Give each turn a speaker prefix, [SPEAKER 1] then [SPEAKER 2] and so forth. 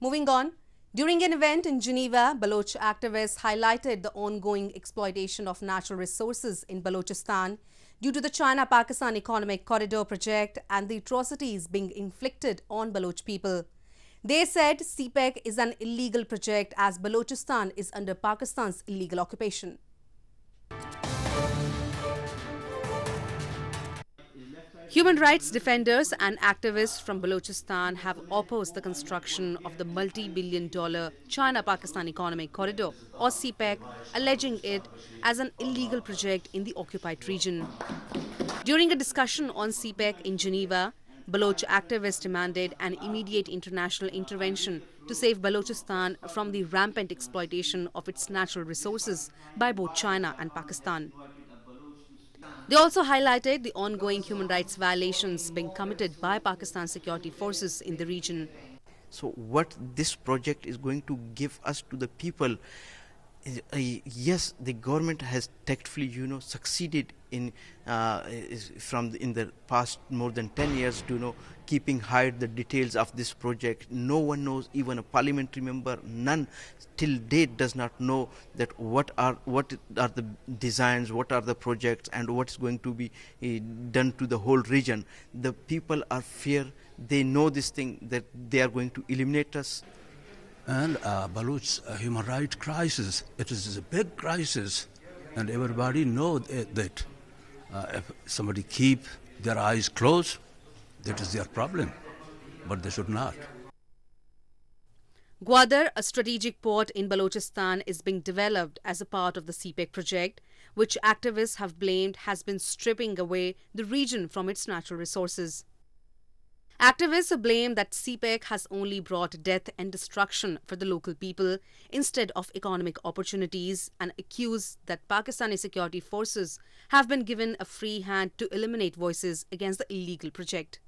[SPEAKER 1] Moving on, during an event in Geneva, Baloch activists highlighted the ongoing exploitation of natural resources in Balochistan due to the China-Pakistan Economic Corridor project and the atrocities being inflicted on Baloch people. They said CPEC is an illegal project as Balochistan is under Pakistan's illegal occupation. Human rights defenders and activists from Balochistan have opposed the construction of the multi-billion dollar China-Pakistan Economic Corridor or CPEC, alleging it as an illegal project in the occupied region. During a discussion on CPEC in Geneva, Baloch activists demanded an immediate international intervention to save Balochistan from the rampant exploitation of its natural resources by both China and Pakistan. They also highlighted the ongoing human rights violations being committed by Pakistan security forces in the region.
[SPEAKER 2] So, what this project is going to give us to the people yes, the government has tactfully, you know, succeeded in uh, from the, in the past more than 10 years to you know keeping hide the details of this project. No one knows, even a parliamentary member, none till date does not know that what are what are the designs, what are the projects, and what's going to be uh, done to the whole region. The people are fear. They know this thing that they are going to eliminate us
[SPEAKER 3] and uh, human rights crisis. It is a big crisis, and everybody knows that uh, if somebody keep their eyes closed, that is their problem, but they should not.
[SPEAKER 1] Gwadar, a strategic port in Balochistan, is being developed as a part of the CPEC project, which activists have blamed has been stripping away the region from its natural resources. Activists blame that CPEC has only brought death and destruction for the local people instead of economic opportunities and accuse that Pakistani security forces have been given a free hand to eliminate voices against the illegal project.